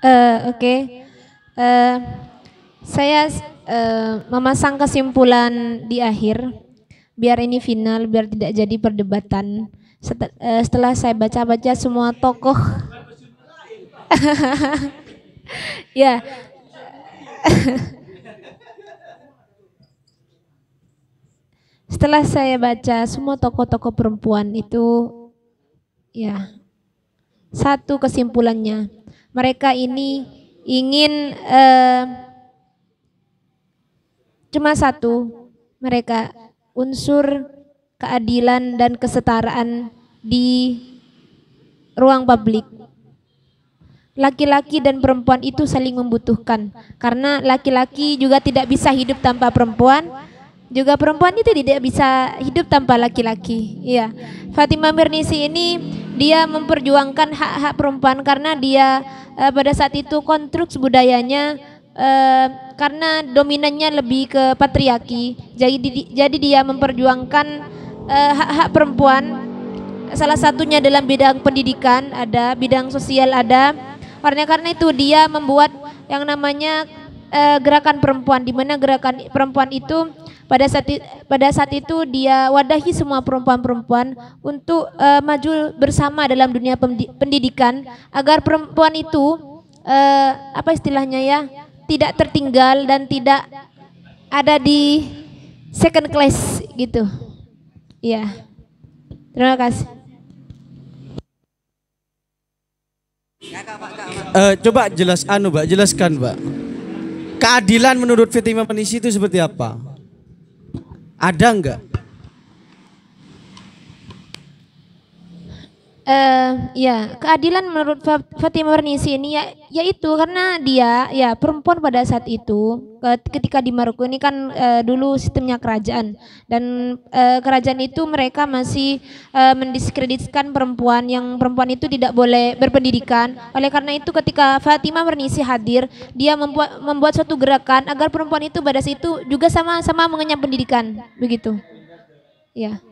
Uh, Oke, okay. uh, saya uh, memasang kesimpulan di akhir, biar ini final, biar tidak jadi perdebatan. Setelah saya baca-baca semua tokoh, ya. Setelah saya baca semua tokoh-tokoh perempuan itu, ya, satu kesimpulannya mereka ini ingin uh, cuma satu, mereka unsur keadilan dan kesetaraan di ruang publik. Laki-laki dan perempuan itu saling membutuhkan karena laki-laki juga tidak bisa hidup tanpa perempuan, juga perempuan itu tidak bisa hidup tanpa laki-laki. Iya. Fatimah Mirnisi ini dia memperjuangkan hak-hak perempuan karena dia uh, pada saat itu konstruksi budayanya uh, karena dominannya lebih ke patriarki. Jadi jadi dia memperjuangkan uh, hak-hak perempuan. Salah satunya dalam bidang pendidikan ada, bidang sosial ada. Karena karena itu dia membuat yang namanya uh, gerakan perempuan di mana gerakan perempuan itu pada saat pada saat itu dia wadahi semua perempuan-perempuan untuk uh, maju bersama dalam dunia pendidikan agar perempuan itu uh, apa istilahnya ya tidak tertinggal dan tidak ada di second class gitu. Iya. Terima kasih. Uh, coba jelas anu, Mbak, jelaskan, Mbak. Keadilan menurut Fatimah Penisi itu seperti apa? Ada enggak? Uh, ya, keadilan menurut Fatimah Bernisi ini ya yaitu karena dia ya perempuan pada saat itu ketika di Maroko ini kan uh, dulu sistemnya kerajaan dan uh, kerajaan itu mereka masih uh, mendiskreditkan perempuan yang perempuan itu tidak boleh berpendidikan. Oleh karena itu ketika Fatimah Bernisi hadir, dia membuat membuat suatu gerakan agar perempuan itu pada saat itu juga sama-sama mengenyam pendidikan, begitu. Ya.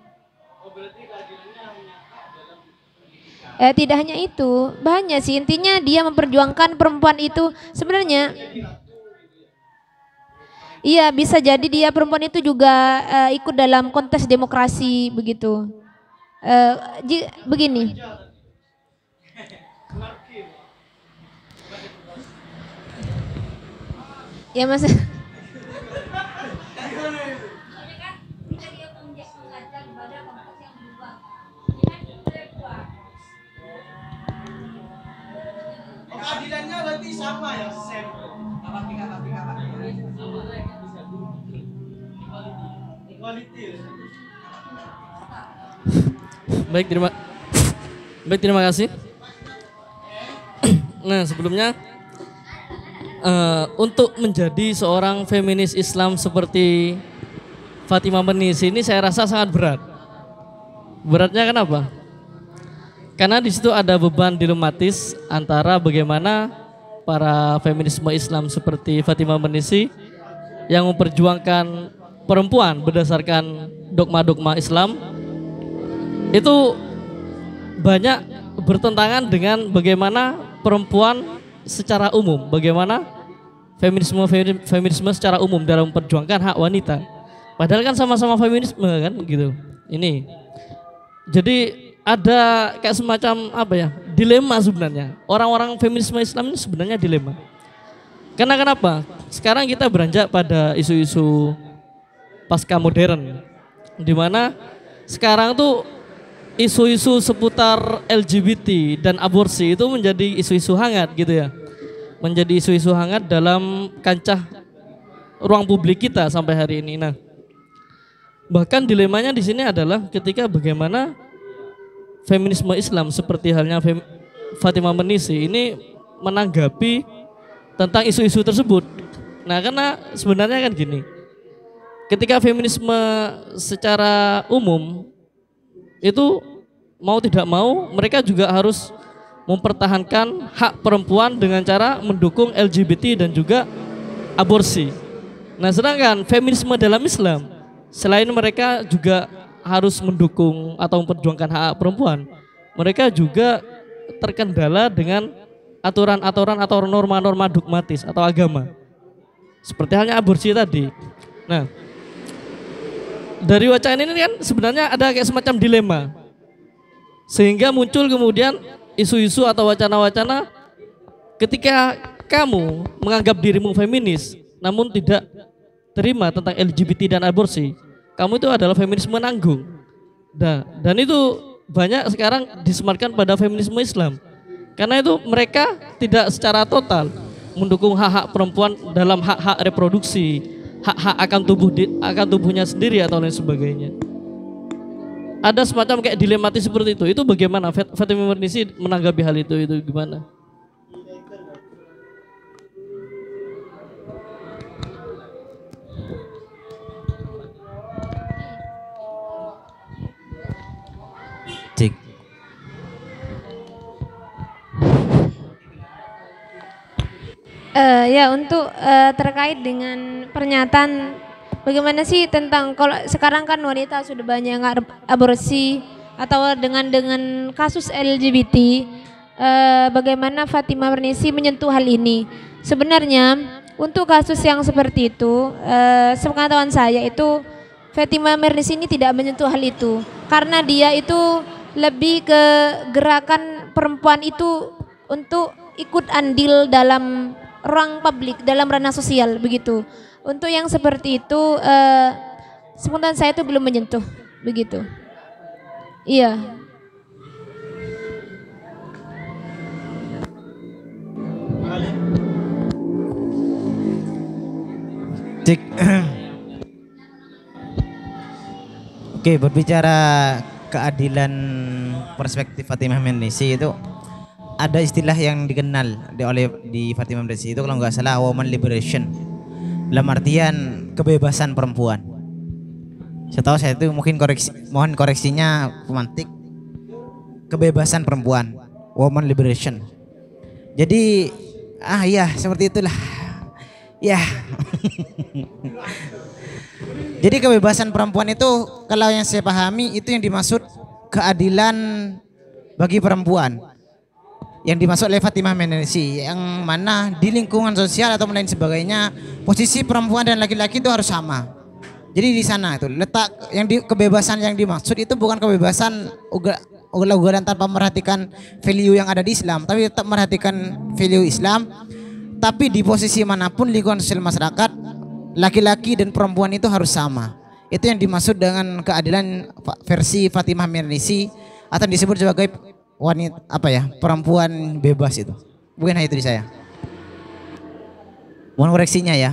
Eh, tidak hanya itu, banyak sih intinya dia memperjuangkan perempuan itu sebenarnya. Iya, bisa jadi dia perempuan itu juga uh, ikut dalam kontes demokrasi begitu. Uh, begini. Ya mas. Berarti sama ya same Baik, terima Baik, terima kasih. Nah, sebelumnya uh, untuk menjadi seorang feminis Islam seperti Fatimah Menis ini saya rasa sangat berat. Beratnya kenapa? Karena di situ ada beban dilematis antara bagaimana para feminisme Islam seperti Fatimah Menisi yang memperjuangkan perempuan berdasarkan dogma-dogma Islam itu banyak bertentangan dengan bagaimana perempuan secara umum, bagaimana feminisme feminisme secara umum dalam memperjuangkan hak wanita. Padahal kan sama-sama feminisme kan gitu. Ini. Jadi ada kayak semacam apa ya dilema sebenarnya. Orang-orang feminisme Islam ini sebenarnya dilema. Karena kenapa? Sekarang kita beranjak pada isu-isu pasca modern di mana sekarang tuh isu-isu seputar LGBT dan aborsi itu menjadi isu-isu hangat gitu ya. Menjadi isu-isu hangat dalam kancah ruang publik kita sampai hari ini. Nah bahkan dilemanya di sini adalah ketika bagaimana feminisme Islam seperti halnya Fem Fatimah Menisi ini menanggapi tentang isu-isu tersebut. Nah, karena sebenarnya kan gini. Ketika feminisme secara umum itu mau tidak mau mereka juga harus mempertahankan hak perempuan dengan cara mendukung LGBT dan juga aborsi. Nah, sedangkan feminisme dalam Islam selain mereka juga harus mendukung atau memperjuangkan hak, perempuan, mereka juga terkendala dengan aturan-aturan atau norma-norma dogmatis atau agama. Seperti halnya aborsi tadi. Nah, dari wacana ini kan sebenarnya ada kayak semacam dilema. Sehingga muncul kemudian isu-isu atau wacana-wacana ketika kamu menganggap dirimu feminis namun tidak terima tentang LGBT dan aborsi, kamu itu adalah feminisme nanggung. Nah, dan itu banyak sekarang disematkan pada feminisme Islam. Karena itu mereka tidak secara total mendukung hak-hak perempuan dalam hak-hak reproduksi, hak-hak akan tubuh di, akan tubuhnya sendiri atau lain sebagainya. Ada semacam kayak dilematis seperti itu. Itu bagaimana Fatimah Murnisi menanggapi hal itu itu gimana? Uh, ya untuk uh, terkait dengan pernyataan bagaimana sih tentang kalau sekarang kan wanita sudah banyak aborsi atau dengan dengan kasus LGBT uh, bagaimana Fatimah Bernisi menyentuh hal ini? Sebenarnya untuk kasus yang seperti itu uh, sepengetahuan saya itu Fatimah Bernisi ini tidak menyentuh hal itu. Karena dia itu lebih ke gerakan perempuan itu untuk ikut andil dalam ruang publik dalam ranah sosial begitu. Untuk yang seperti itu uh, spontan saya itu belum menyentuh begitu. Iya. Oke, berbicara keadilan perspektif Fatimah Menisi itu ada istilah yang dikenal di, oleh di Fatimah Menisi itu kalau nggak salah woman liberation. Dalam artian kebebasan perempuan. Setahu saya itu mungkin koreksi mohon koreksinya pemantik. Kebebasan perempuan. Woman liberation. Jadi ah iya seperti itulah. Ya. Jadi kebebasan perempuan itu kalau yang saya pahami itu yang dimaksud keadilan bagi perempuan. Yang dimaksud oleh Fatimah Menesi yang mana di lingkungan sosial atau lain sebagainya posisi perempuan dan laki-laki itu harus sama. Jadi di sana itu letak yang di, kebebasan yang dimaksud itu bukan kebebasan ugal-ugalan tanpa memperhatikan value yang ada di Islam, tapi tetap memperhatikan value Islam. Tapi di posisi mana pun lingkungan sosial masyarakat laki-laki dan perempuan itu harus sama. Itu yang dimaksud dengan keadilan versi Fatimah Mirnisi atau disebut sebagai wanita apa ya perempuan bebas itu. Bukan hanya itu di saya. Mohon koreksinya ya.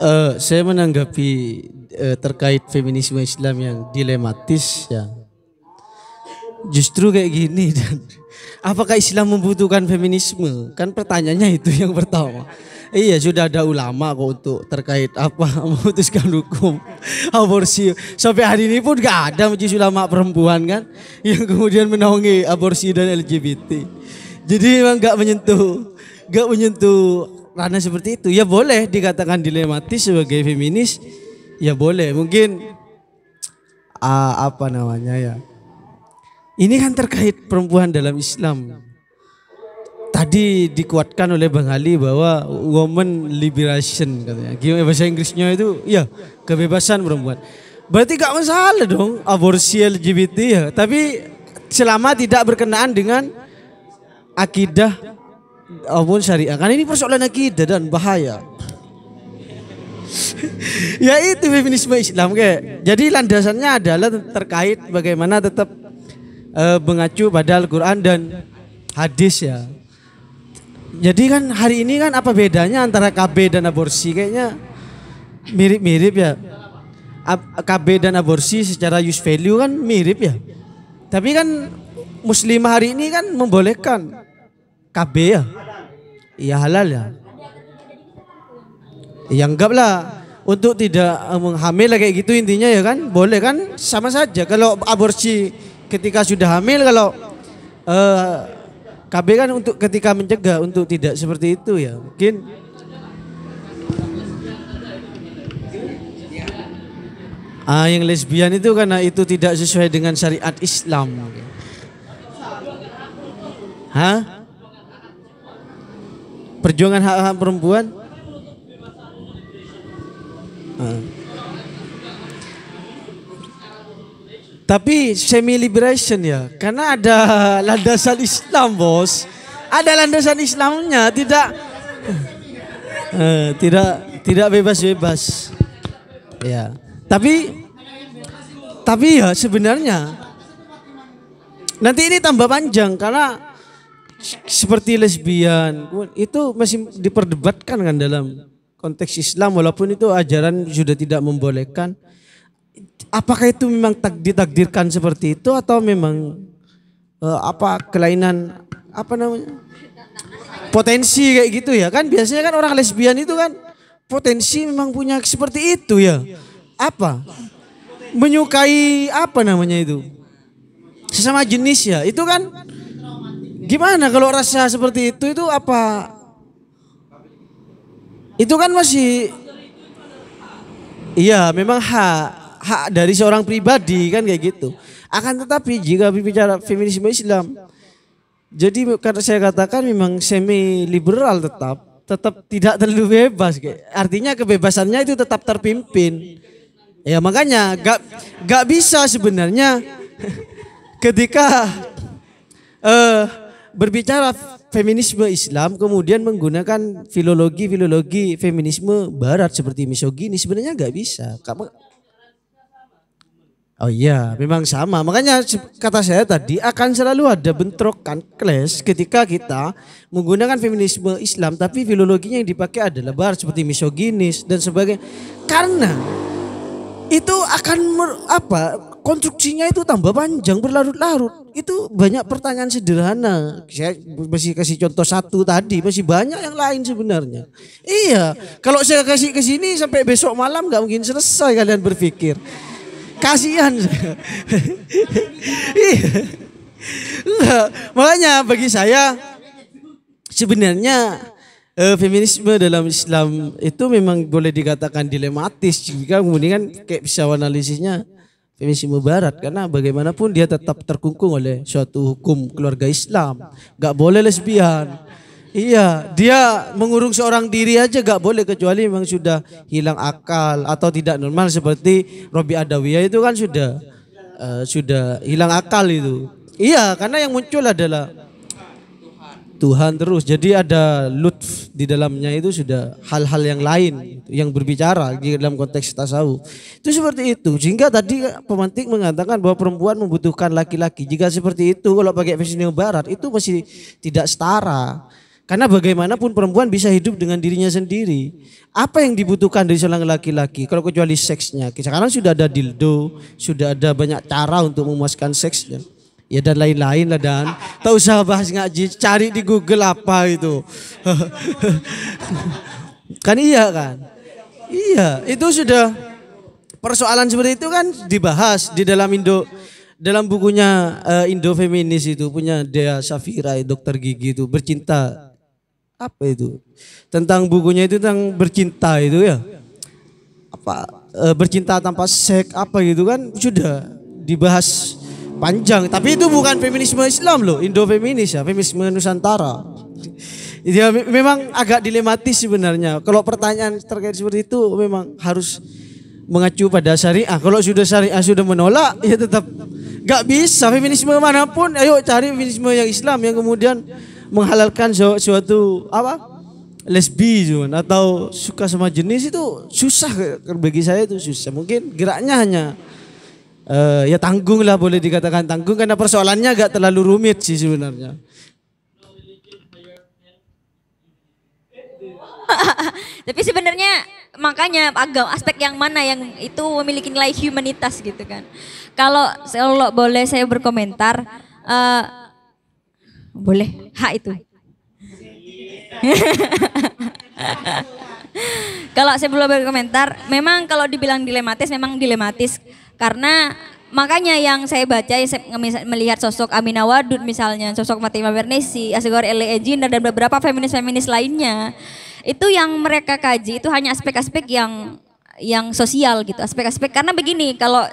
Uh, saya menanggapi uh, terkait feminisme Islam yang dilematis ya. Justru kayak gini dan apakah Islam membutuhkan feminisme? Kan pertanyaannya itu yang pertama. Iya sudah ada ulama kok untuk terkait apa memutuskan hukum. Aborsi. Sampai hari ini pun gak ada majelis ulama perempuan kan? Yang kemudian menaungi aborsi dan LGBT. Jadi memang gak menyentuh gak menyentuh ranah seperti itu. Ya boleh dikatakan dilematis sebagai feminis. Ya boleh. Mungkin uh, apa namanya ya ini kan terkait perempuan dalam Islam tadi dikuatkan oleh Bang Ali bahwa woman liberation katanya gimana bahasa Inggrisnya itu ya kebebasan perempuan berarti gak masalah dong aborsi LGBT ya tapi selama tidak berkenaan dengan akidah apa pun syariah. Kan ini persoalan akidah dan bahaya. ya itu feminisme Islam kayak. Jadi landasannya adalah terkait bagaimana tetap uh, mengacu pada Al-Qur'an dan hadis ya. Jadi kan hari ini kan apa bedanya antara KB dan aborsi kayaknya mirip-mirip ya. KB dan aborsi secara use value kan mirip ya. Tapi kan muslimah hari ini kan membolehkan KB ya. Iya halal ya. Ya enggak lah. Untuk tidak eh, menghamil kayak gitu intinya ya kan. Boleh kan sama saja. Kalau aborsi ketika sudah hamil kalau uh, KB kan untuk ketika mencegah untuk tidak seperti itu ya. Mungkin Ah, yang lesbian itu karena itu tidak sesuai dengan syariat Islam. Hah? Perjuangan hak-hak perempuan? Ah. Tapi semi liberation ya, karena ada landasan Islam bos, ada landasan Islamnya, tidak, eh, tidak, tidak bebas-bebas. Ya, tapi, tapi ya sebenarnya nanti ini tambah panjang karena seperti lesbian itu masih diperdebatkan kan dalam konteks Islam walaupun itu ajaran sudah tidak membolehkan apakah itu memang tak ditakdirkan seperti itu atau memang uh, apa kelainan apa namanya potensi kayak gitu ya? Kan biasanya kan orang lesbian itu kan potensi memang punya seperti itu ya. Apa? Menyukai apa namanya itu? Sesama jenis ya. Itu kan gimana kalau rasa seperti itu itu apa? Itu kan masih iya memang hak hak dari seorang pribadi kan kayak gitu. Akan tetapi jika bicara feminisme Islam, jadi karena saya katakan memang semi liberal tetap, tetap tidak terlalu bebas. Artinya kebebasannya itu tetap terpimpin. Ya makanya gak gak bisa sebenarnya ketika uh, berbicara feminisme Islam kemudian menggunakan filologi filologi feminisme Barat seperti misogini sebenarnya gak bisa. Oh iya, memang sama. Makanya kata saya tadi akan selalu ada bentrokan clash ketika kita menggunakan feminisme Islam tapi filologinya yang dipakai adalah barat seperti misoginis dan sebagainya. Karena itu akan apa? Konstruksinya itu tambah panjang berlarut-larut. Itu banyak pertanyaan sederhana. Saya masih kasih contoh satu tadi, masih banyak yang lain sebenarnya. Iya, kalau saya kasih ke sini sampai besok malam nggak mungkin selesai kalian berpikir. Kasihan. Makanya bagi saya sebenarnya eh, feminisme dalam Islam itu memang boleh dikatakan dilematis jika kemudian kayak bisa analisisnya feminisme barat. Karena bagaimanapun dia tetap terkungkung oleh suatu hukum keluarga Islam. Nggak boleh lesbian Iya, dia mengurung seorang diri aja gak boleh kecuali memang sudah hilang akal atau tidak normal seperti Robi Adawiyah itu kan sudah uh, sudah hilang akal itu. Iya, karena yang muncul adalah Tuhan terus. Jadi ada lutf di dalamnya itu sudah hal-hal yang lain yang berbicara di dalam konteks tasawuf. Itu seperti itu. Sehingga tadi pemantik mengatakan bahwa perempuan membutuhkan laki-laki. Jika seperti itu kalau pakai versi barat itu masih tidak setara. Karena bagaimanapun perempuan bisa hidup dengan dirinya sendiri. Apa yang dibutuhkan dari seorang laki-laki? Kalau kecuali seksnya. Sekarang sudah ada dildo, sudah ada banyak cara untuk memuaskan seksnya. Ya dan lain-lain lah dan. Tak usah bahas ngaji, cari di Google apa itu. kan iya kan? Iya, itu sudah persoalan seperti itu kan dibahas di dalam Indo dalam bukunya uh, Indo Feminis itu punya Dea Safira dokter gigi itu bercinta apa itu? Tentang bukunya itu tentang bercinta itu ya. Apa e, bercinta tanpa seks apa gitu kan? Sudah dibahas panjang. Tapi itu bukan feminisme Islam loh. Indo feminis ya feminisme Nusantara. Ya memang agak dilematis sebenarnya. Kalau pertanyaan terkait seperti itu memang harus mengacu pada syariah. Kalau sudah syariah sudah menolak ya tetap. Gak bisa feminisme mana pun. Ayo cari feminisme yang Islam yang kemudian menghalalkan suatu apa? Lesbi cuman atau suka sama jenis itu susah bagi saya itu susah. Mungkin geraknya hanya uh, ya tanggung lah boleh dikatakan tanggung karena persoalannya agak terlalu rumit sih sebenarnya. Tapi sebenarnya makanya agak aspek yang mana yang itu memiliki nilai humanitas gitu kan. Kalau kalau boleh saya berkomentar uh, boleh, hak itu. kalau saya belum berkomentar, memang kalau dibilang dilematis, memang dilematis karena makanya yang saya baca ya saya melihat sosok Amina Wadud misalnya, sosok Fatimah Bernesi, Asgor Ele Ejina dan beberapa feminis-feminis lainnya. Itu yang mereka kaji itu hanya aspek-aspek yang yang sosial gitu, aspek-aspek karena begini kalau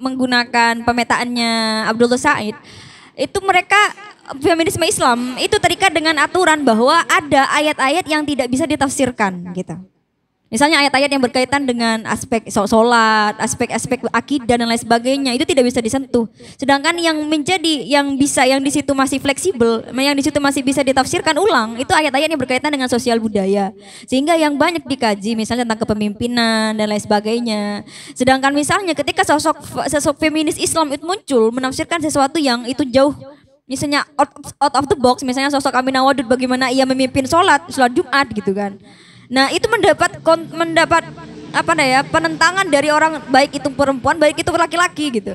menggunakan pemetaannya Abdullah Said itu mereka feminisme Islam itu terikat dengan aturan bahwa ada ayat-ayat yang tidak bisa ditafsirkan gitu. Misalnya ayat-ayat yang berkaitan dengan aspek sholat, aspek-aspek akidah dan lain sebagainya itu tidak bisa disentuh. Sedangkan yang menjadi yang bisa yang di situ masih fleksibel, yang di situ masih bisa ditafsirkan ulang itu ayat-ayat yang berkaitan dengan sosial budaya. Sehingga yang banyak dikaji misalnya tentang kepemimpinan dan lain sebagainya. Sedangkan misalnya ketika sosok sosok feminis Islam itu muncul menafsirkan sesuatu yang itu jauh misalnya out, out of the box misalnya sosok Aminah Wadud bagaimana ia memimpin sholat sholat Jumat gitu kan. Nah itu mendapat kon- mendapat apa nah ya penentangan dari orang baik itu perempuan baik itu laki-laki gitu.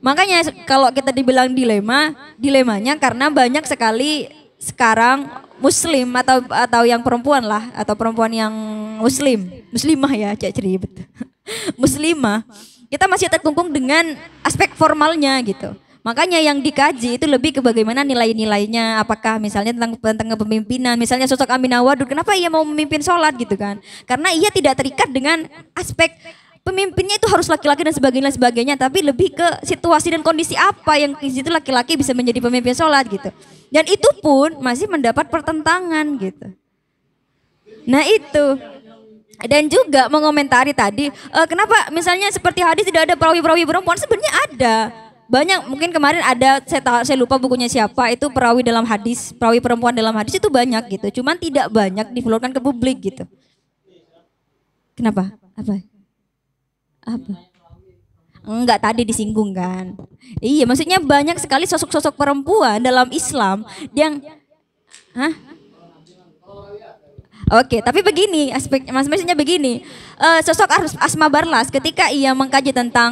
Makanya kalau kita dibilang dilema dilemanya karena banyak sekali sekarang muslim atau atau yang perempuan lah atau perempuan yang muslim. Muslimah ya cek ceribet muslimah. Kita masih terkungkung dengan aspek formalnya gitu Makanya yang dikaji itu lebih ke bagaimana nilai-nilainya, apakah misalnya tentang tentang kepemimpinan, misalnya sosok Aminah Wadud, kenapa ia mau memimpin sholat gitu kan? Karena ia tidak terikat dengan aspek pemimpinnya itu harus laki-laki dan sebagainya sebagainya, tapi lebih ke situasi dan kondisi apa yang di situ laki-laki bisa menjadi pemimpin sholat gitu. Dan itu pun masih mendapat pertentangan gitu. Nah itu dan juga mengomentari tadi eh, kenapa misalnya seperti hadis tidak ada perawi-perawi perempuan sebenarnya ada banyak mungkin kemarin ada saya tahu saya lupa bukunya siapa itu perawi dalam hadis perawi perempuan dalam hadis itu banyak gitu cuman tidak banyak diflorkan ke publik gitu kenapa apa apa Enggak tadi disinggung kan. Iya, maksudnya banyak sekali sosok-sosok perempuan dalam Islam yang Hah? Oke, tapi begini aspek maksudnya begini. Eh, sosok As- Asma Barlas ketika ia mengkaji tentang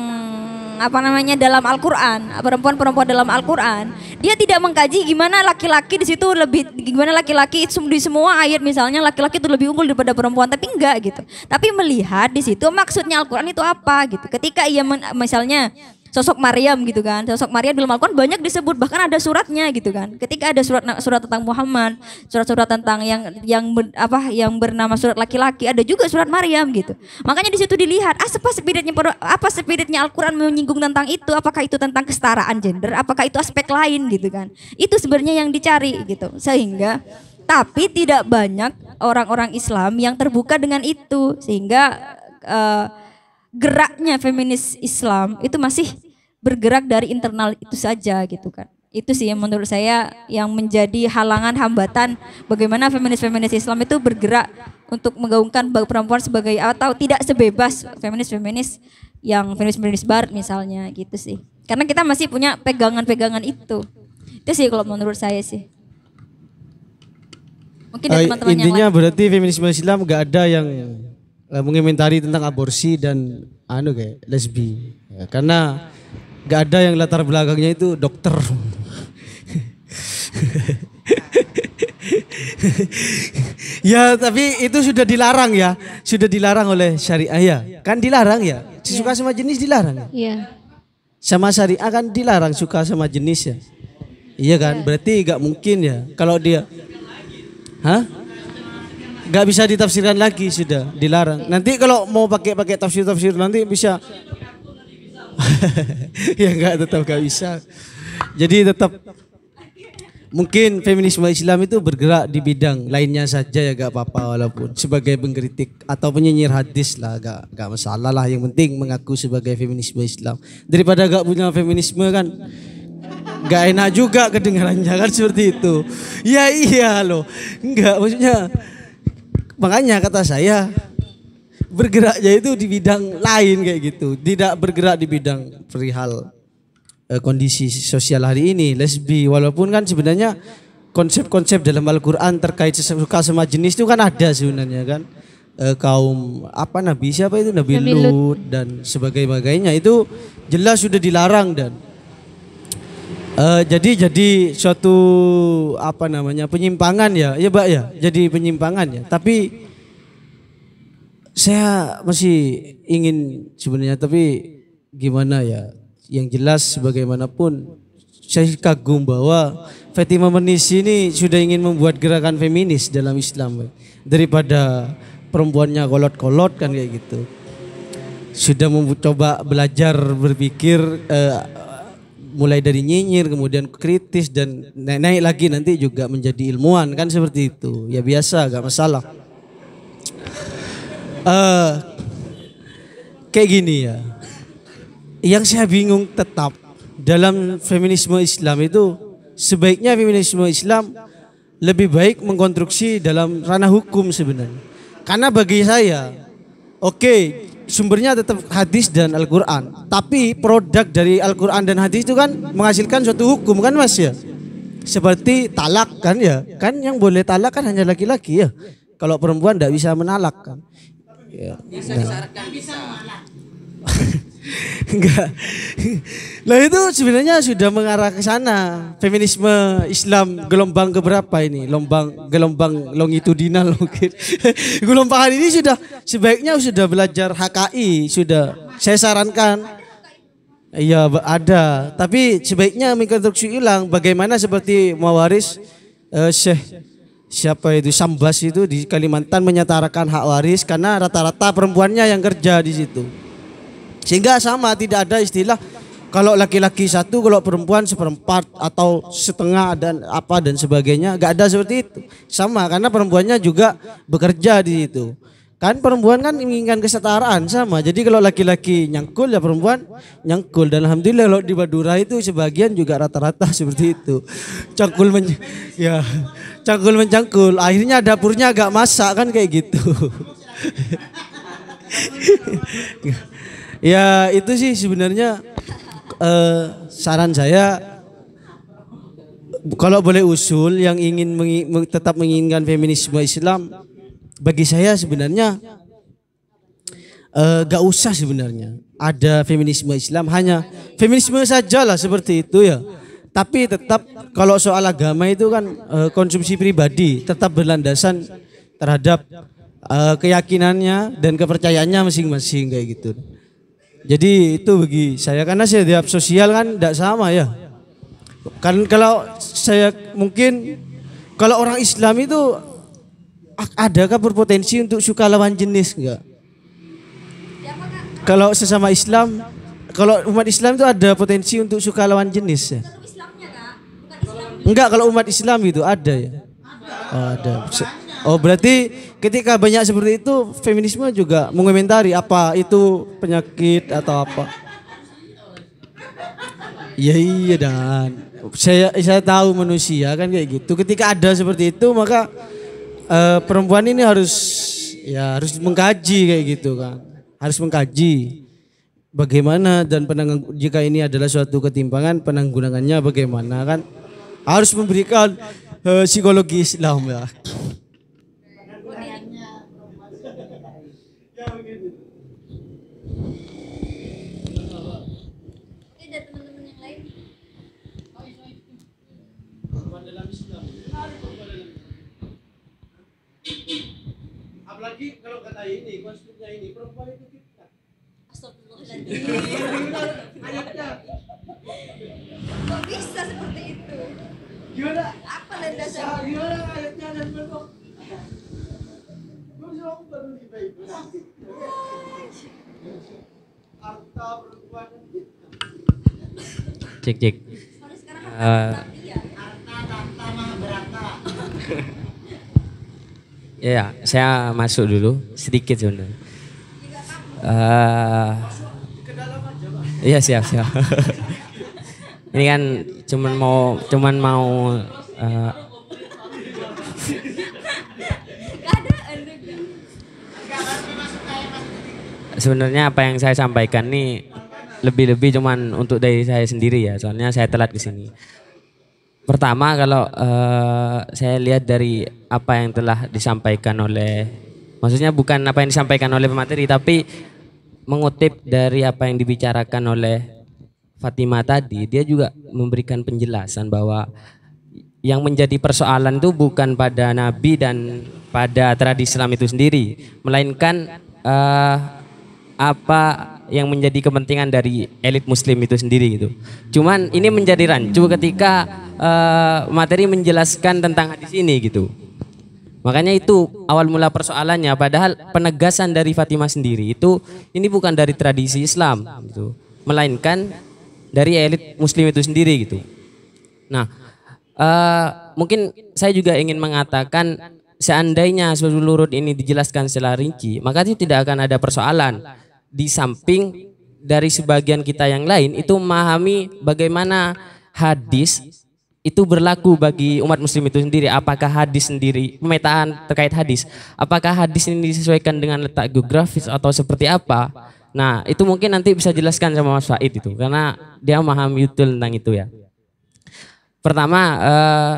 apa namanya dalam Al-Qur'an, perempuan-perempuan dalam Al-Qur'an, dia tidak mengkaji gimana laki-laki di situ lebih gimana laki-laki itu di semua ayat misalnya laki-laki itu lebih unggul daripada perempuan, tapi enggak gitu. Tapi melihat di situ maksudnya Al-Qur'an itu apa gitu. Ketika ia men- misalnya sosok Maryam gitu kan. Sosok Maryam dalam Al-Quran banyak disebut bahkan ada suratnya gitu kan. Ketika ada surat surat tentang Muhammad, surat-surat tentang yang yang apa yang bernama surat laki-laki, ada juga surat Maryam gitu. Makanya di situ dilihat ah, apa spiritnya apa spiritnya Al-Quran menyinggung tentang itu? Apakah itu tentang kesetaraan gender? Apakah itu aspek lain gitu kan? Itu sebenarnya yang dicari gitu. Sehingga tapi tidak banyak orang-orang Islam yang terbuka dengan itu sehingga eh, geraknya feminis Islam itu masih bergerak dari internal itu saja gitu kan. Itu sih yang menurut saya yang menjadi halangan hambatan bagaimana feminis-feminis Islam itu bergerak untuk menggaungkan perempuan sebagai atau tidak sebebas feminis-feminis yang feminis-feminis barat misalnya gitu sih. Karena kita masih punya pegangan-pegangan itu. Itu sih kalau menurut saya sih. Mungkin dari teman-teman yang intinya lain. berarti feminisme Islam gak ada yang mengomentari tentang aborsi dan anu kayak lesbi. Ya, karena gak ada yang latar belakangnya itu dokter. ya tapi itu sudah dilarang ya, sudah dilarang oleh syariah ya. Kan dilarang ya, suka sama jenis dilarang. ya? Iya. Sama syariah kan dilarang suka sama jenis ya. Iya kan, berarti gak mungkin ya kalau dia Hah? Gak bisa ditafsirkan lagi sudah dilarang. Nanti kalau mau pakai pakai tafsir tafsir nanti bisa. ya nggak tetap gak bisa. Jadi tetap mungkin feminisme Islam itu bergerak di bidang lainnya saja ya gak apa-apa walaupun sebagai pengkritik atau penyinyir hadis lah gak, gak masalah lah yang penting mengaku sebagai feminisme Islam daripada gak punya feminisme kan gak enak juga kedengarannya kan seperti itu ya iya loh enggak maksudnya makanya kata saya bergeraknya itu di bidang lain kayak gitu. Tidak bergerak di bidang perihal eh, kondisi sosial hari ini lesbi. Walaupun kan sebenarnya konsep-konsep dalam Al-Qur'an terkait suka sama jenis itu kan ada sebenarnya kan. Eh, kaum apa nabi siapa itu? Nabi, Nabi Lut dan sebagainya itu jelas sudah dilarang dan eh, jadi jadi suatu apa namanya penyimpangan ya? Ya Mbak ya? Jadi penyimpangan ya? Tapi saya masih ingin sebenarnya tapi gimana ya? Yang jelas bagaimanapun saya kagum bahwa Fatima Menisi ini sudah ingin membuat gerakan feminis dalam Islam daripada perempuannya kolot-kolot kan kayak gitu. Sudah mencoba belajar berpikir eh, mulai dari nyinyir kemudian kritis dan naik, naik lagi nanti juga menjadi ilmuwan kan seperti itu. Ya biasa gak masalah. Eh kayak gini ya. Yang saya bingung tetap dalam feminisme Islam itu sebaiknya feminisme Islam lebih baik mengkonstruksi dalam ranah hukum sebenarnya. Karena bagi saya, oke sumbernya tetap hadis dan Al-Quran. Tapi produk dari Al-Quran dan hadis itu kan menghasilkan suatu hukum kan mas ya. Seperti talak kan ya. Kan yang boleh talak kan hanya laki-laki ya. Kalau perempuan tidak bisa menalak kan. Ya. Nah. Enggak. Nah itu sebenarnya sudah mengarah ke sana. Feminisme Islam gelombang keberapa ini? Gelombang gelombang longitudinal mungkin. Gelombang ini sudah sebaiknya sudah belajar HKI, sudah saya sarankan Iya ada, tapi sebaiknya mengkonstruksi ulang bagaimana seperti mewaris uh, Syekh siapa itu Sambas itu di Kalimantan menyatakan hak waris karena rata-rata perempuannya yang kerja di situ. Sehingga sama tidak ada istilah kalau laki-laki satu, kalau perempuan seperempat atau setengah dan apa dan sebagainya, nggak ada seperti itu. Sama karena perempuannya juga bekerja di situ. Kan perempuan kan menginginkan kesetaraan sama. Jadi kalau laki-laki nyangkul ya perempuan nyangkul dan alhamdulillah kalau di Madura itu sebagian juga rata-rata seperti itu. Cangkul men ya cangkul mencangkul. Akhirnya dapurnya agak masak kan kayak gitu. ya itu sih sebenarnya eh, saran saya kalau boleh usul yang ingin mengi- tetap menginginkan feminisme Islam bagi saya sebenarnya eh, gak usah sebenarnya ada feminisme Islam. Hanya feminisme saja lah seperti itu ya. Tapi tetap kalau soal agama itu kan eh, konsumsi pribadi tetap berlandasan terhadap eh, keyakinannya dan kepercayaannya masing-masing kayak gitu jadi itu bagi saya karena setiap sosial kan tidak sama ya kan kalau saya mungkin kalau orang Islam itu a- adakah berpotensi untuk suka lawan jenis enggak? Kalau sesama Islam, kalau umat Islam itu ada potensi untuk suka lawan jenis ya? Enggak, kalau umat Islam itu ada ya? Oh, ada. Oh berarti ketika banyak seperti itu feminisme juga mengomentari apa itu penyakit atau apa? Iya iya dan saya saya tahu manusia kan kayak gitu. Ketika ada seperti itu maka eh, perempuan ini harus ya harus mengkaji kayak gitu kan. Harus mengkaji bagaimana dan penanggung jika ini adalah suatu ketimpangan penanggulangannya bagaimana kan harus memberikan eh, psikologi Islam ya. Kata ini konsepnya ini perempuan itu kita. Kok bisa seperti itu? Gimana? Apa landasan? Gimana ayatnya dan bentuk? Gue bisa baru di Bible. Harta perempuan. Cek cek. Eh, ya, ya, saya masuk dulu sedikit sebenarnya. Eh, Iya siap siap. Ini kan cuman mau cuman mau eh, sebenarnya apa yang saya sampaikan nih lebih-lebih cuman untuk dari saya sendiri ya soalnya saya telat ke sini. Pertama kalau eh, saya lihat dari apa yang telah disampaikan oleh maksudnya bukan apa yang disampaikan oleh pemateri tapi mengutip dari apa yang dibicarakan oleh Fatima tadi dia juga memberikan penjelasan bahwa yang menjadi persoalan itu bukan pada nabi dan pada tradisi Islam itu sendiri melainkan eh, apa yang menjadi kepentingan dari elit muslim itu sendiri gitu. Cuman ini menjadi rancu ketika eh, materi menjelaskan tentang hadis ini gitu. Makanya itu awal mula persoalannya padahal penegasan dari Fatimah sendiri itu ini bukan dari tradisi Islam gitu. Melainkan dari elit muslim itu sendiri gitu. Nah, eh, mungkin saya juga ingin mengatakan seandainya seluruh ini dijelaskan secara rinci, maka itu tidak akan ada persoalan. Di samping dari sebagian kita yang lain itu memahami bagaimana hadis itu berlaku bagi umat muslim itu sendiri. Apakah hadis sendiri pemetaan terkait hadis, apakah hadis ini disesuaikan dengan letak geografis atau seperti apa? Nah, itu mungkin nanti bisa jelaskan sama Mas Faid itu karena dia memahami betul tentang itu ya. Pertama eh,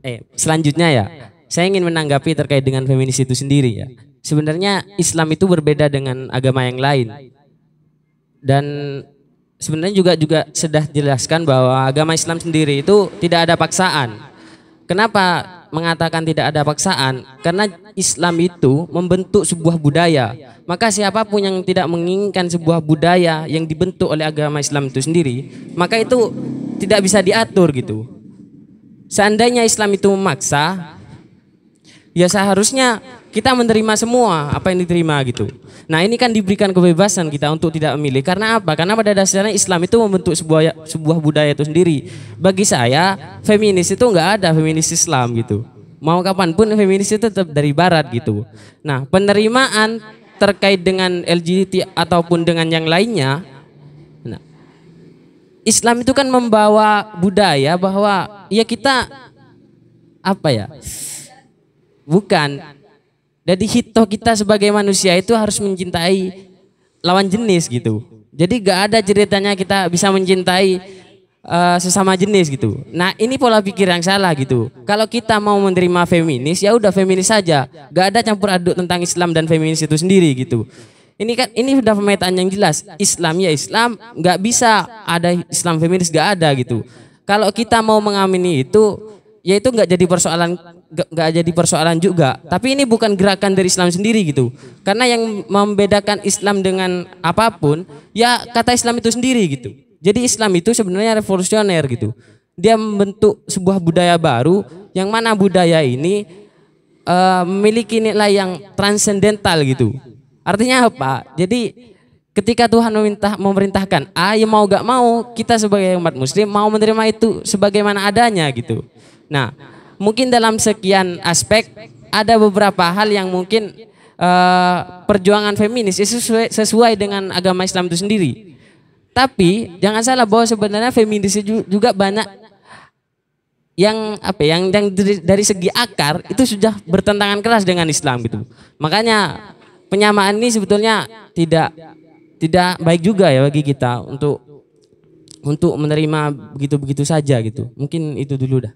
eh selanjutnya ya, saya ingin menanggapi terkait dengan feminis itu sendiri ya. Sebenarnya Islam itu berbeda dengan agama yang lain. Dan sebenarnya juga juga sudah jelaskan bahwa agama Islam sendiri itu tidak ada paksaan. Kenapa mengatakan tidak ada paksaan? Karena Islam itu membentuk sebuah budaya. Maka siapa pun yang tidak menginginkan sebuah budaya yang dibentuk oleh agama Islam itu sendiri, maka itu tidak bisa diatur gitu. Seandainya Islam itu memaksa, ya seharusnya kita menerima semua apa yang diterima gitu. Nah ini kan diberikan kebebasan kita untuk tidak memilih. Karena apa? Karena pada dasarnya Islam itu membentuk sebuah sebuah budaya itu sendiri. Bagi saya feminis itu nggak ada feminis Islam gitu. Mau kapan pun feminis itu tetap dari Barat gitu. Nah penerimaan terkait dengan LGBT ataupun dengan yang lainnya, nah, Islam itu kan membawa budaya bahwa ya kita apa ya? Bukan. Jadi hito kita sebagai manusia itu harus mencintai lawan jenis gitu. Jadi gak ada ceritanya kita bisa mencintai uh, sesama jenis gitu. Nah ini pola pikir yang salah gitu. Kalau kita mau menerima feminis ya udah feminis saja. Gak ada campur aduk tentang Islam dan feminis itu sendiri gitu. Ini kan ini sudah pemetaan yang jelas. Islam ya Islam, nggak bisa ada Islam feminis gak ada gitu. Kalau kita mau mengamini itu, ya itu nggak jadi persoalan nggak jadi persoalan juga. Tapi ini bukan gerakan dari Islam sendiri gitu. Karena yang membedakan Islam dengan apa pun, ya kata Islam itu sendiri gitu. Jadi Islam itu sebenarnya revolusioner gitu. Dia membentuk sebuah budaya baru yang mana budaya ini uh, memiliki nilai yang transendental gitu. Artinya apa? Jadi ketika Tuhan meminta memerintahkan A ya mau gak mau kita sebagai umat muslim mau menerima itu sebagaimana adanya gitu. Nah, mungkin dalam sekian aspek ada beberapa hal yang mungkin uh, perjuangan feminis itu sesuai, sesuai dengan agama Islam itu sendiri. Tapi jangan salah bahwa sebenarnya feminis juga banyak yang apa ya, yang yang dari, dari segi akar itu sudah bertentangan keras dengan Islam gitu. Makanya penyamaan ini sebetulnya tidak tidak baik juga ya bagi kita untuk untuk menerima begitu-begitu saja gitu. Mungkin itu dulu dah.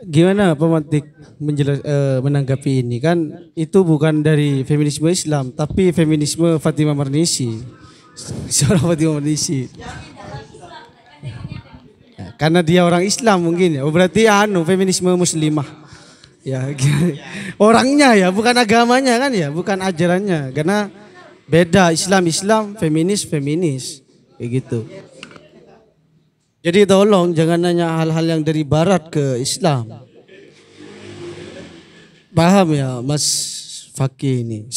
Gimana pemantik menjelas, uh, menanggapi ini? Kan itu bukan dari feminisme Islam tapi feminisme Fatimah Marnisi. Seorang Fatimah Marnisi. Ya, karena dia orang Islam mungkin ya. Oh, berarti anu feminisme muslimah. Ya orangnya ya bukan agamanya kan ya bukan ajarannya. Karena beda Islam Islam feminis feminis kayak gitu jadi tolong jangan nanya hal-hal yang dari barat ke Islam. Paham ya Mas Fakih ini?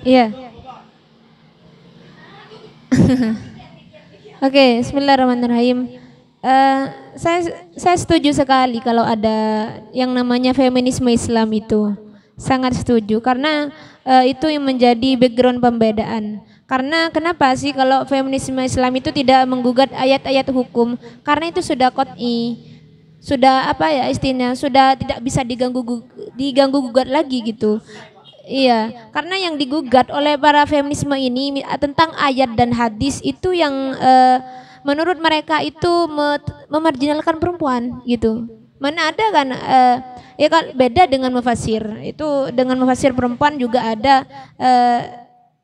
Iya. Oke, Bismillahirrahmanirrahim. Uh, saya saya setuju sekali kalau ada yang namanya feminisme Islam itu. Sangat setuju karena uh, itu yang menjadi background pembedaan. Karena kenapa sih kalau feminisme Islam itu tidak menggugat ayat-ayat hukum? Karena itu sudah kot'i, sudah apa ya istilahnya, sudah tidak bisa diganggu diganggu gugat lagi gitu. Iya, karena yang digugat oleh para feminisme ini tentang ayat dan hadis itu yang uh, menurut mereka itu memarginalkan perempuan gitu. Mana ada kan eh, ya kan beda dengan mufasir. Itu dengan mufasir perempuan juga ada eh,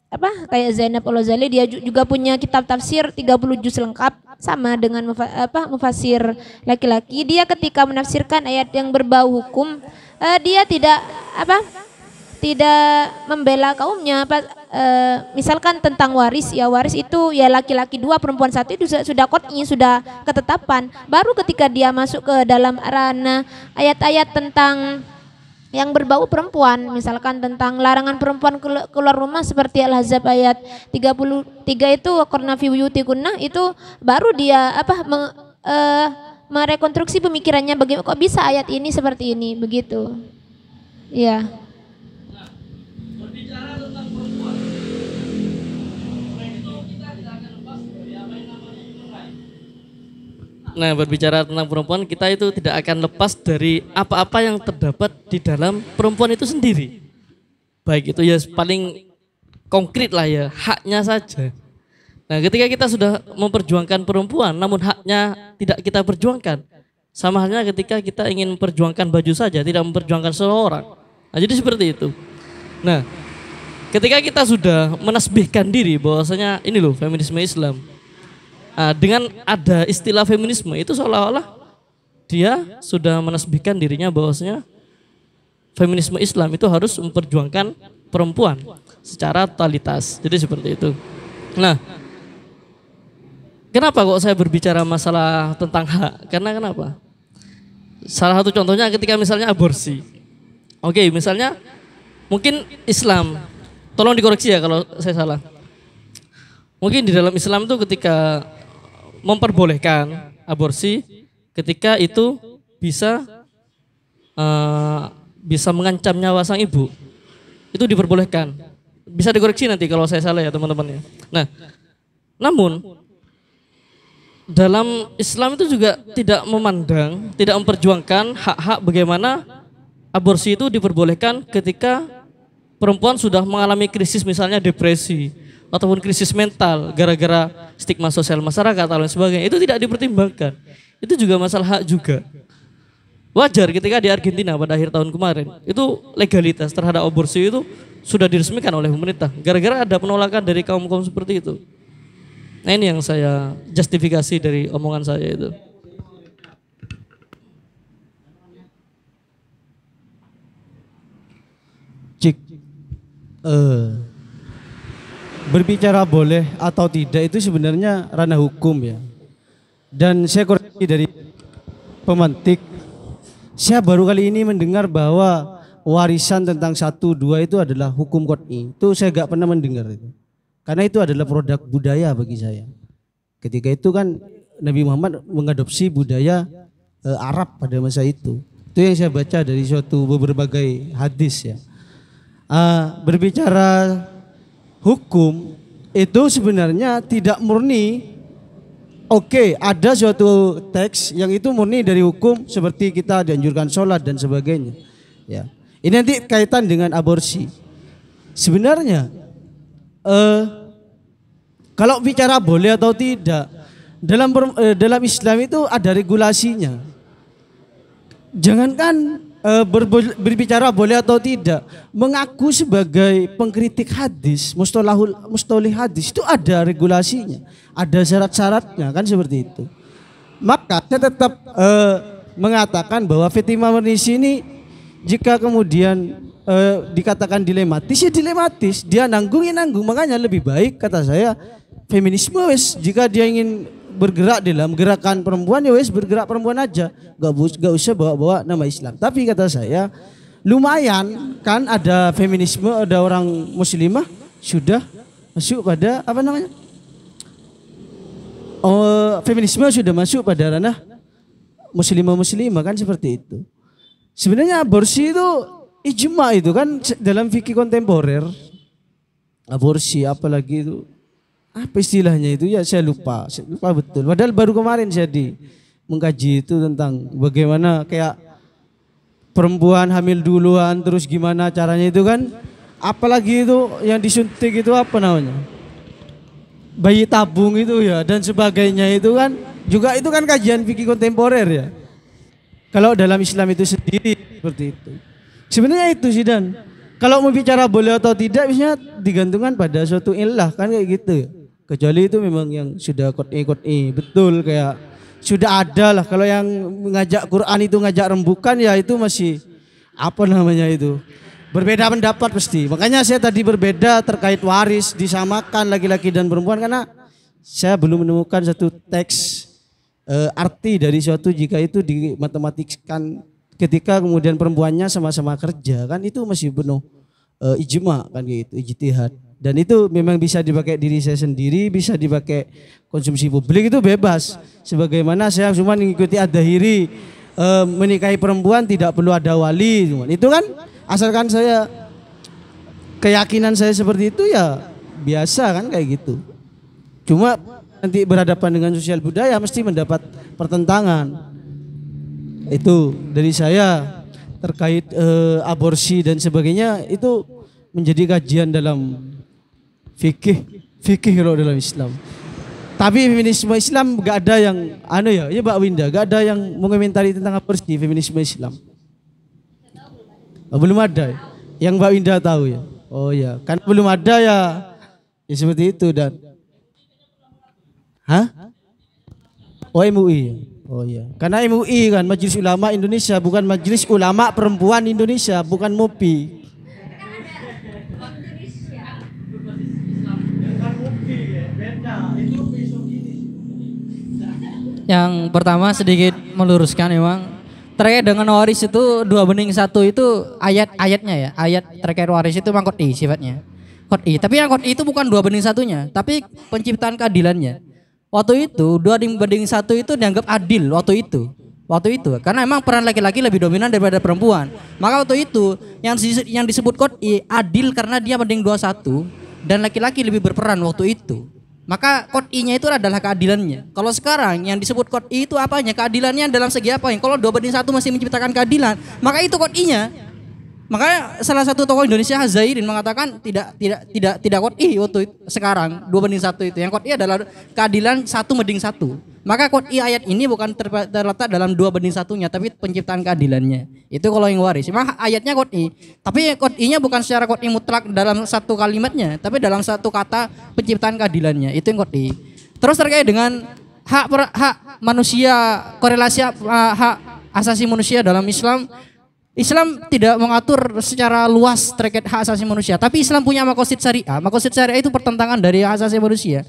apa kayak Zainab Al-Ghazali dia ju- juga punya kitab tafsir 30 juz lengkap sama dengan mufa- apa mufasir laki-laki. Dia ketika menafsirkan ayat yang berbau hukum eh, dia tidak apa tidak membela kaumnya. Eh, misalkan tentang waris ya waris itu ya laki-laki dua perempuan satu itu sudah kotnya sudah ketetapan. Baru ketika dia masuk ke dalam ranah ayat-ayat tentang yang berbau perempuan misalkan tentang larangan perempuan kelu- keluar rumah seperti Al-Ahzab ayat 33 itu karena fi buyutikunna itu baru dia apa me- eh, merekonstruksi pemikirannya. Bagaimana kok bisa ayat ini seperti ini? Begitu. Ya Nah, berbicara tentang perempuan, kita itu tidak akan lepas dari apa-apa yang terdapat di dalam perempuan itu sendiri. Baik itu ya paling konkret lah ya, haknya saja. Nah, ketika kita sudah memperjuangkan perempuan, namun haknya tidak kita perjuangkan, sama halnya ketika kita ingin memperjuangkan baju saja, tidak memperjuangkan seseorang. Nah, jadi seperti itu. Nah, ketika kita sudah menasbihkan diri bahwasanya ini loh feminisme Islam, Nah, dengan ada istilah feminisme itu seolah-olah dia sudah menasbihkan dirinya bahwasanya feminisme Islam itu harus memperjuangkan perempuan secara totalitas. Jadi seperti itu. Nah, kenapa kok saya berbicara masalah tentang hak? Karena kenapa? Salah satu contohnya ketika misalnya aborsi. Oke, misalnya mungkin Islam. Tolong dikoreksi ya kalau saya salah. Mungkin di dalam Islam itu ketika memperbolehkan aborsi ketika itu bisa eh, bisa mengancam nyawa sang ibu. Itu diperbolehkan. Bisa dikoreksi nanti kalau saya salah ya teman-teman ya. Nah namun dalam Islam itu juga tidak memandang tidak memperjuangkan hak-hak bagaimana aborsi itu diperbolehkan ketika perempuan sudah mengalami krisis misalnya depresi ataupun krisis mental gara-gara stigma sosial masyarakat atau lain sebagainya itu tidak dipertimbangkan. Itu juga masalah hak juga. Wajar ketika di Argentina pada akhir tahun kemarin itu legalitas terhadap aborsi itu sudah diresmikan oleh pemerintah gara-gara ada penolakan dari kaum-kaum seperti itu. Nah ini yang saya justifikasi dari omongan saya itu. Cik, eh, berbicara boleh atau tidak itu sebenarnya ranah hukum ya. Dan saya koreksi dari pemantik, saya baru kali ini mendengar bahwa warisan tentang satu dua itu adalah hukum kot'i. Itu saya gak pernah mendengar itu. Karena itu adalah produk budaya bagi saya. Ketika itu kan Nabi Muhammad mengadopsi budaya eh, Arab pada masa itu. Itu yang saya baca dari suatu berbagai hadis ya. Ah, berbicara hukum itu sebenarnya tidak murni Oke, ada suatu teks yang itu murni dari hukum seperti kita dianjurkan sholat dan sebagainya. Ya, ini nanti kaitan dengan aborsi. Sebenarnya, eh, kalau bicara boleh atau tidak, dalam eh, dalam Islam itu ada regulasinya. Jangankan eh, berbo- berbicara boleh atau tidak, mengaku sebagai pengkritik hadis, mustalahul mustalih hadis itu ada regulasinya, ada syarat-syaratnya kan seperti itu. Maka saya tetap eh, mengatakan bahwa Fatimah Marnisi ini jika kemudian eh, dikatakan dilematis ya dilematis, dia nanggung ya nanggung. Makanya lebih baik kata saya feminisme wes jika dia ingin bergerak dalam gerakan perempuan ya wes bergerak perempuan aja, gak, gak usah bawa-bawa nama Islam. Tapi kata saya lumayan kan ada feminisme, ada orang muslimah sudah masuk pada apa namanya? Oh, feminisme sudah masuk pada ranah muslimah muslimah kan seperti itu. Sebenarnya aborsi itu ijma itu kan dalam fikih kontemporer. Aborsi apalagi itu apa istilahnya itu ya saya lupa, saya lupa betul. Padahal baru kemarin saya di mengkaji itu tentang bagaimana kayak perempuan hamil duluan terus gimana caranya itu kan apalagi itu yang disuntik itu apa namanya? bayi tabung itu ya dan sebagainya itu kan juga itu kan kajian fikih kontemporer ya. Kalau dalam Islam itu sendiri seperti itu. Sebenarnya itu sih dan kalau mau bicara boleh atau tidak biasanya digantungkan pada suatu ilah kan kayak gitu. Kecuali itu memang yang sudah kot'i kot'i betul kayak sudah ada lah. Kalau yang ngajak Quran itu ngajak rembukan ya itu masih apa namanya itu berbeda pendapat pasti. Makanya saya tadi berbeda terkait waris disamakan laki-laki dan perempuan karena saya belum menemukan satu teks eh, arti dari suatu jika itu dimatematikkan ketika kemudian perempuannya sama-sama kerja kan itu masih penuh eh, ijma kan gitu ijtihad dan itu memang bisa dipakai diri saya sendiri bisa dipakai konsumsi publik itu bebas. Sebagaimana saya cuma mengikuti adahiri eh, menikahi perempuan tidak perlu ada wali. Itu kan asalkan saya keyakinan saya seperti itu ya biasa kan kayak gitu. Cuma nanti berhadapan dengan sosial budaya mesti mendapat pertentangan. Itu dari saya terkait eh, aborsi dan sebagainya itu menjadi kajian dalam fikih fikih kalau dalam Islam tapi feminisme Islam gak ada yang anu ya ya Mbak Winda gak ada yang mengomentari tentang aborsi feminisme Islam Oh, belum ada. ya? Yang Mbak Winda tahu ya. Oh ya, kan belum ada ya. Ya seperti itu dan Hah? Oh MUI. Oh iya. Karena MUI kan Majelis Ulama Indonesia bukan Majelis Ulama Perempuan Indonesia, bukan MUPI. Yang pertama sedikit meluruskan memang terkait dengan waris itu dua bening satu itu ayat-ayatnya ya ayat terkait waris itu memang koti sifatnya. Koti tapi yang koti itu bukan dua bening satunya tapi penciptaan keadilannya. Waktu itu dua banding satu itu dianggap adil waktu itu. Waktu itu karena emang peran laki-laki lebih dominan daripada perempuan. Maka waktu itu yang yang disebut koti adil karena dia banding dua satu dan laki-laki lebih berperan waktu itu maka kod I-nya itu adalah keadilannya. Kalau sekarang yang disebut kod I itu apanya? Keadilannya dalam segi apa? Yang kalau dua banding satu masih menciptakan keadilan, maka itu kod I-nya. Makanya salah satu tokoh Indonesia Hazairin mengatakan tidak tidak tidak tidak kod I waktu itu, sekarang dua banding satu itu. Yang kod I adalah keadilan satu banding satu. Maka kod I ayat ini bukan ter- terletak dalam dua banding satunya, tapi penciptaan keadilannya. Itu kalau yang waris. Memang ayatnya kod I. Tapi kod I-nya bukan secara kod I mutlak dalam satu kalimatnya, tapi dalam satu kata penciptaan keadilannya. Itu yang kod I. Terus terkait dengan hak per- hak manusia, korelasi uh, hak asasi manusia dalam Islam, Islam tidak mengatur secara luas terkait hak asasi manusia, tapi Islam punya makosid syariah. Makosid syariah itu pertentangan dari hak asasi manusia.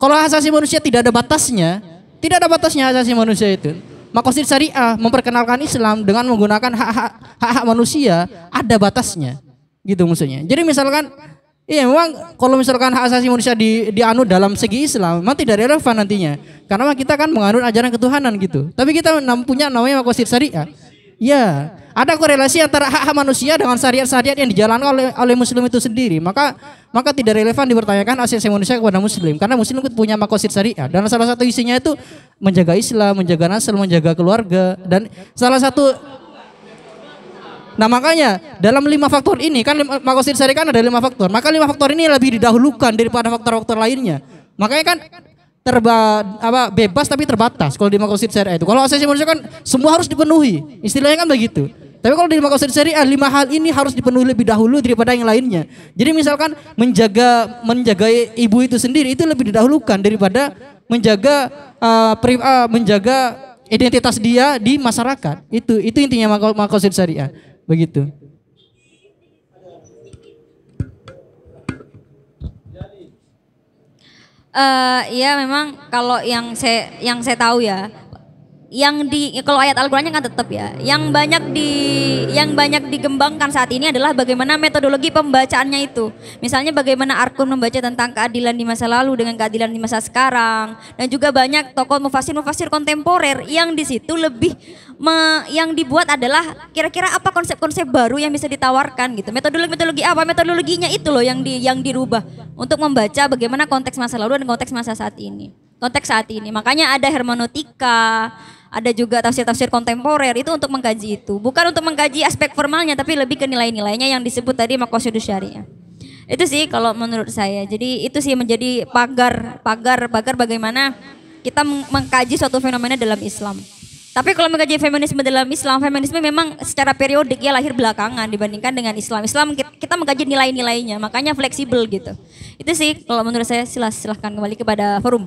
Kalau hak asasi manusia tidak ada batasnya, tidak ada batasnya asasi manusia itu. Makosid syariah memperkenalkan Islam dengan menggunakan hak-hak manusia ada batasnya. Gitu maksudnya. Jadi misalkan Iya memang kalau misalkan hak asasi manusia di dianut dalam segi Islam memang tidak relevan nantinya. Karena kita kan menganut ajaran ketuhanan gitu. Tapi kita punya namanya makosid syariah. Ya, ada korelasi antara hak-hak manusia dengan syariat-syariat yang dijalankan oleh oleh muslim itu sendiri. Maka maka tidak relevan dipertanyakan hak asasi manusia kepada muslim karena muslim itu punya makosid syariah dan salah satu isinya itu menjaga Islam, menjaga nasl, menjaga keluarga dan salah satu Nah makanya dalam lima faktor ini kan makosid syariah kan ada lima faktor. Maka lima faktor ini lebih didahulukan daripada faktor-faktor lainnya. Makanya kan terba apa bebas tapi terbatas kalau di makosid syariah itu. Kalau asasi manusia kan semua harus dipenuhi. Istilahnya kan begitu. Tapi kalau di makosid syariah lima hal ini harus dipenuhi lebih dahulu daripada yang lainnya. Jadi misalkan menjaga menjaga ibu itu sendiri itu lebih didahulukan daripada menjaga uh, pri- uh, menjaga identitas dia di masyarakat. Itu itu intinya mako- makosid syariah. Begitu. Eh iya memang kalau yang saya yang saya tahu ya yang di kalau ayat Al-Qur'annya kan tetap ya. Yang banyak di yang banyak dikembangkan saat ini adalah bagaimana metodologi pembacaannya itu. Misalnya bagaimana Arkun membaca tentang keadilan di masa lalu dengan keadilan di masa sekarang dan juga banyak tokoh mufasir-mufasir kontemporer yang di situ lebih me- yang dibuat adalah kira-kira apa konsep-konsep baru yang bisa ditawarkan gitu. Metodologi-metodologi apa? Metodologinya itu loh yang di yang dirubah untuk membaca bagaimana konteks masa lalu dan konteks masa saat ini. Konteks saat ini. Makanya ada hermeneutika, ada juga tafsir-tafsir kontemporer itu untuk mengkaji itu. Bukan untuk mengkaji aspek formalnya tapi lebih ke nilai-nilainya yang disebut tadi makosidus syariah. Itu sih kalau menurut saya. Jadi itu sih menjadi pagar pagar pagar bagaimana kita meng- mengkaji suatu fenomena dalam Islam. Tapi kalau mengkaji feminisme dalam Islam, feminisme memang secara periodik ya lahir belakangan dibandingkan dengan Islam. Islam kita mengkaji nilai-nilainya, makanya fleksibel gitu. Itu sih kalau menurut saya silah, silahkan kembali kepada forum.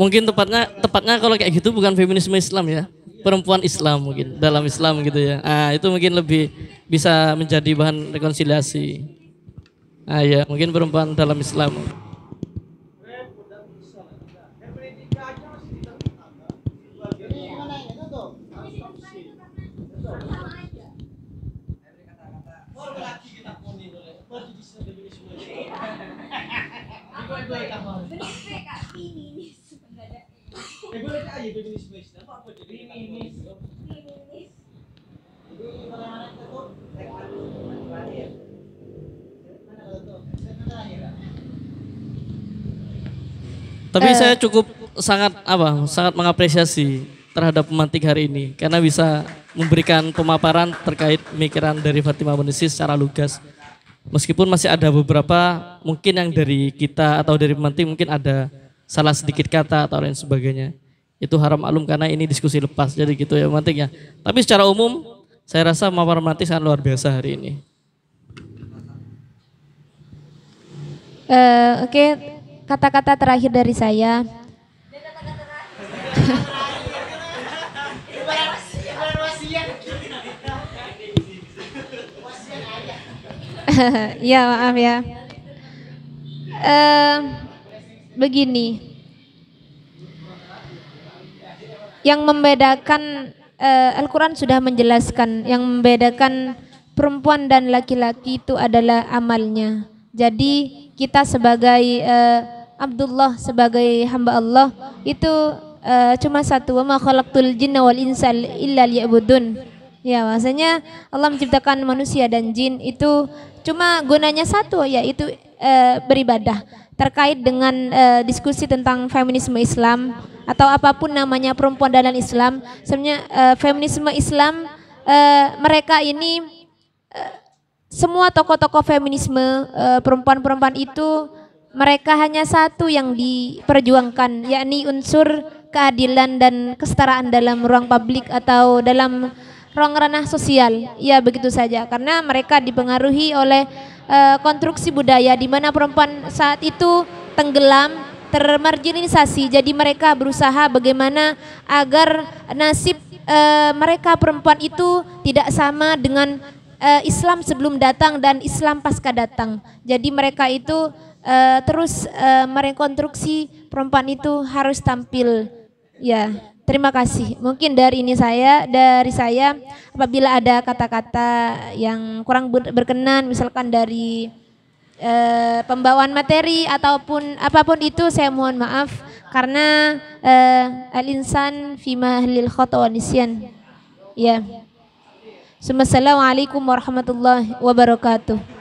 Mungkin tepatnya tepatnya kalau kayak gitu bukan feminisme Islam ya. Perempuan Islam mungkin dalam Islam gitu ya. Ah itu mungkin lebih bisa menjadi bahan rekonsiliasi. Ah ya, mungkin perempuan dalam Islam. Tapi Eh. saya cukup sangat apa? Sangat mengapresiasi terhadap pemantik hari ini. Karena bisa memberikan pemaparan terkait pemikiran dari Fatimah Munisi secara lugas. Meskipun masih ada beberapa mungkin yang dari kita atau dari pemantik mungkin ada salah sedikit kata atau lain sebagainya. Itu haram maklum karena ini diskusi lepas jadi gitu ya pemantik ya. Tapi secara umum saya rasa pemaparan pemantik sangat luar biasa hari ini. Eh, Oke, kata-kata terakhir dari saya. ya maaf ya. Eh, begini, yang membedakan eh, Al-Quran sudah menjelaskan yang membedakan perempuan dan laki-laki itu adalah amalnya. Jadi kita sebagai eh, Abdullah sebagai hamba Allah itu eh, cuma satu wa ma khalaqtul jinna wal insa illa liya'budun. Ya, maksudnya Allah menciptakan manusia dan jin itu cuma gunanya satu yaitu eh, beribadah. Terkait dengan eh, diskusi tentang feminisme Islam atau apa pun namanya perempuan dalam Islam, sebenarnya eh, feminisme Islam eh, mereka ini eh, semua tokoh-tokoh feminisme eh, perempuan-perempuan itu mereka hanya satu yang diperjuangkan yakni unsur keadilan dan kesetaraan dalam ruang publik atau dalam ruang ranah sosial. Ya begitu saja karena mereka dipengaruhi oleh eh, konstruksi budaya di mana perempuan saat itu tenggelam termarginalisasi. Jadi mereka berusaha bagaimana agar nasib eh, mereka perempuan itu tidak sama dengan eh, Islam sebelum datang dan Islam pasca datang. Jadi mereka itu eh, terus eh, merekonstruksi perempuan itu harus tampil. Ya, terima kasih. Mungkin dari ini saya, dari saya, apabila ada kata-kata yang kurang ber- berkenan, misalkan dari eh, pembawaan materi ataupun apa pun itu, saya mohon maaf karena eh, al-insan fi mahlil khata nisyan. Ya. Assalamualaikum warahmatullahi wabarakatuh.